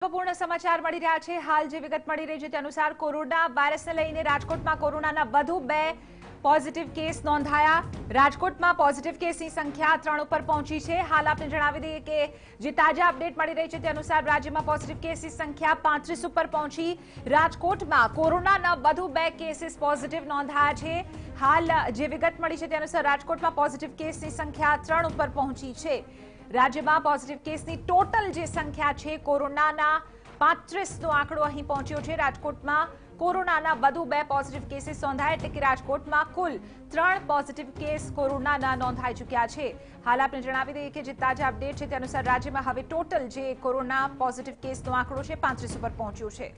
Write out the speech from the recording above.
મહત્વપૂર્ણ સમાચાર મળી રહ્યા છે હાલ જે વિગત મળી રહી છે તે અનુસાર કોરોના વાયરસને લઈને રાજકોટમાં કોરોનાના વધુ બે પોઝિટિવ કેસ નોંધાયા રાજકોટમાં પોઝિટિવ કેસની સંખ્યા ત્રણ ઉપર પહોંચી છે હાલ આપણે જણાવી દઈએ કે જે તાજા અપડેટ મળી રહી છે તે અનુસાર રાજ્યમાં પોઝિટિવ કેસની સંખ્યા પાંત્રીસ ઉપર પહોંચી રાજકોટમાં કોરોનાના વધુ બે કેસીસ પોઝિટિવ નોંધાયા છે હાલ જે વિગત મળી છે તે અનુસાર રાજકોટમાં પોઝિટિવ કેસની સંખ્યા ત્રણ ઉપર પહોંચી છે રાજ્યમાં પોઝિટિવ કેસની ટોટલ જે સંખ્યા છે કોરોનાના પાંત્રીસનો આંકડો અહીં પહોંચ્યો છે રાજકોટમાં કોરોનાના વધુ બે પોઝિટિવ કેસીસ નોંધાયા એટલે કે રાજકોટમાં કુલ ત્રણ પોઝિટિવ કેસ કોરોનાના નોંધાઈ ચૂક્યા છે હાલ આપણે જણાવી દઈએ કે જે તાજા અપડેટ છે તે અનુસાર રાજ્યમાં હવે ટોટલ જે કોરોના પોઝિટિવ કેસનો આંકડો છે પાંત્રીસ ઉપર પહોંચ્યો છે